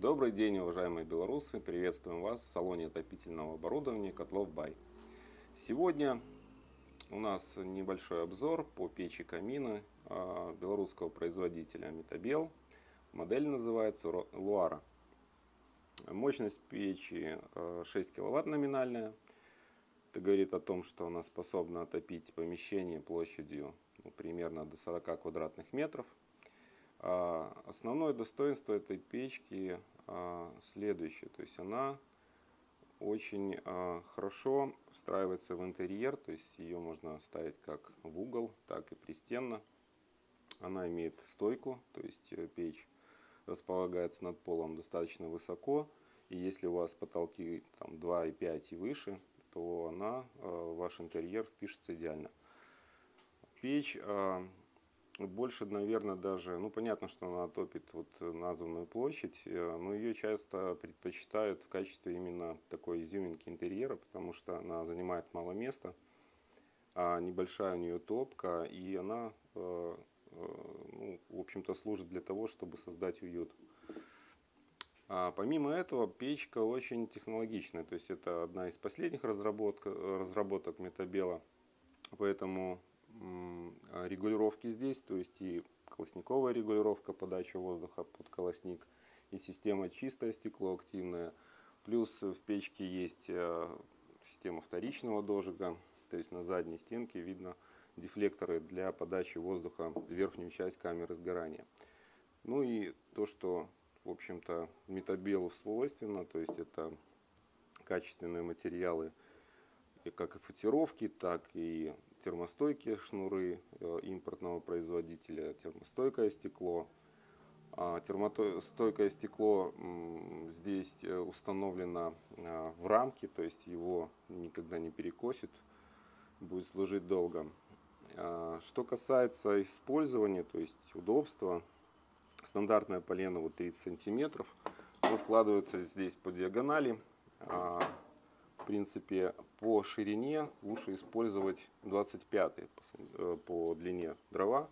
Добрый день, уважаемые белорусы! Приветствуем вас в салоне отопительного оборудования Котлов Бай. Сегодня у нас небольшой обзор по печи камина а, белорусского производителя Метабел. Модель называется Луара. Мощность печи 6 а, киловатт номинальная. Это говорит о том, что она способна отопить помещение площадью ну, примерно до 40 квадратных метров – основное достоинство этой печки а, следующее. То есть она очень а, хорошо встраивается в интерьер, то есть ее можно ставить как в угол, так и пристенно. Она имеет стойку, то есть э, печь располагается над полом достаточно высоко. И если у вас потолки там, 2,5 и выше, то она в ваш интерьер впишется идеально. Печь больше, наверное, даже, ну понятно, что она топит вот названную площадь, э, но ее часто предпочитают в качестве именно такой изюминки интерьера, потому что она занимает мало места, а небольшая у нее топка, и она, э, э, ну, в общем-то, служит для того, чтобы создать уют. А помимо этого, печка очень технологичная, то есть это одна из последних разработок, разработок Метабела, поэтому регулировки здесь, то есть и колосниковая регулировка подачи воздуха под колосник, и система чистое стекло активное. Плюс в печке есть э, система вторичного дожига, то есть на задней стенке видно дефлекторы для подачи воздуха в верхнюю часть камеры сгорания. Ну и то, что, в общем-то, метабелу свойственно, то есть это качественные материалы, как и футировки, так и термостойкие шнуры э, импортного производителя, термостойкое стекло. А термостойкое стекло здесь э, установлено а, в рамке, то есть его никогда не перекосит, будет служить долго. А, что касается использования, то есть удобства, стандартное полено вот 30 сантиметров, вкладывается здесь по диагонали, в принципе, по ширине лучше использовать 25 по, э, по длине дрова.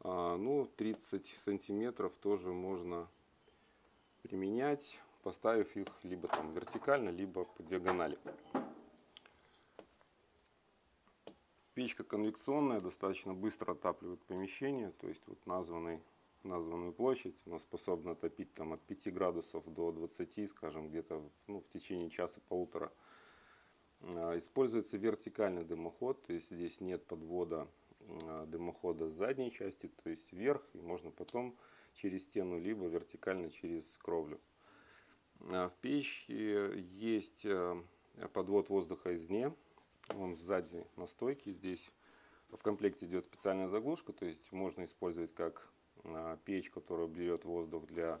А, ну, 30 сантиметров тоже можно применять, поставив их либо там вертикально, либо по диагонали. Печка конвекционная, достаточно быстро отапливает помещение, то есть вот названный, названную площадь она способна топить там от 5 градусов до 20, скажем, где-то ну, в течение часа-полутора. А, используется вертикальный дымоход, то есть здесь нет подвода а, дымохода с задней части, то есть вверх, и можно потом через стену, либо вертикально через кровлю. А, в печи есть подвод воздуха извне, он сзади на стойке, здесь в комплекте идет специальная заглушка, то есть можно использовать как печь, которая берет воздух для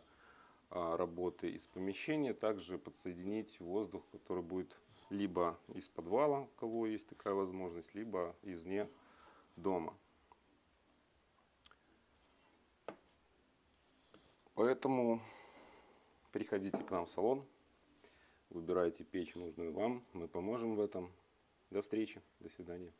работы из помещения, также подсоединить воздух, который будет либо из подвала, у кого есть такая возможность, либо извне дома. Поэтому приходите к нам в салон, выбирайте печь нужную вам, мы поможем в этом. До встречи, до свидания.